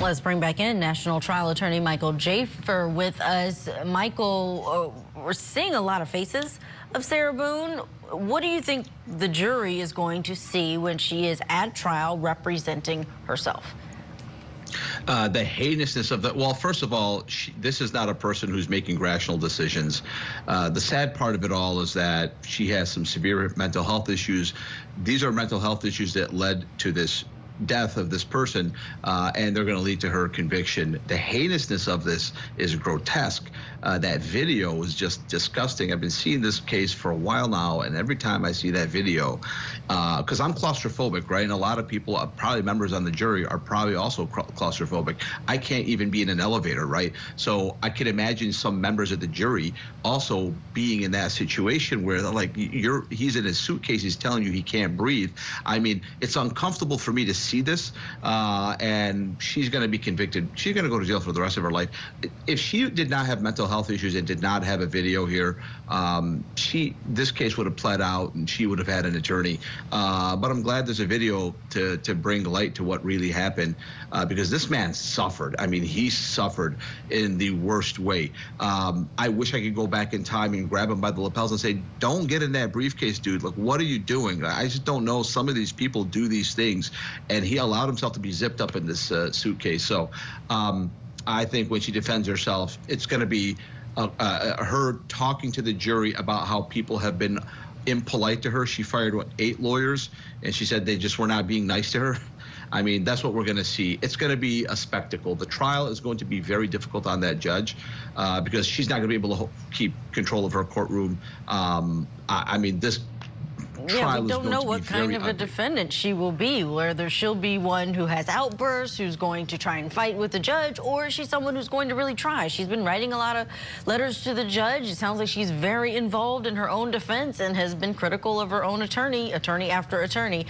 Let's bring back in National Trial Attorney Michael Jaafar with us. Michael, uh, we're seeing a lot of faces of Sarah Boone. What do you think the jury is going to see when she is at trial representing herself? Uh, the heinousness of that. Well, first of all, she, this is not a person who's making rational decisions. Uh, the sad part of it all is that she has some severe mental health issues. These are mental health issues that led to this death of this person, uh, and they're going to lead to her conviction. The heinousness of this is grotesque. Uh, that video is just disgusting. I've been seeing this case for a while now, and every time I see that video, because uh, I'm claustrophobic, right? And a lot of people, uh, probably members on the jury, are probably also claustrophobic. I can't even be in an elevator, right? So I can imagine some members of the jury also being in that situation where, like, you're he's in his suitcase, he's telling you he can't breathe. I mean, it's uncomfortable for me to see this, uh, and she's going to be convicted. She's going to go to jail for the rest of her life. If she did not have mental health issues and did not have a video here, um, she this case would have pled out, and she would have had an attorney. Uh, but I'm glad there's a video to to bring light to what really happened, uh, because this man suffered. I mean, he suffered in the worst way. Um, I wish I could go back in time and grab him by the lapels and say, "Don't get in that briefcase, dude. Like, what are you doing?" I just don't know. Some of these people do these things, he allowed himself to be zipped up in this uh, suitcase. So um, I think when she defends herself, it's going to be uh, uh, her talking to the jury about how people have been impolite to her. She fired what eight lawyers, and she said they just were not being nice to her. I mean, that's what we're going to see. It's going to be a spectacle. The trial is going to be very difficult on that judge uh, because she's not going to be able to keep control of her courtroom. Um, I, I mean, this yeah, we don't know what kind of a defendant she will be, whether she'll be one who has outbursts, who's going to try and fight with the judge, or she's someone who's going to really try. She's been writing a lot of letters to the judge. It sounds like she's very involved in her own defense and has been critical of her own attorney, attorney after attorney.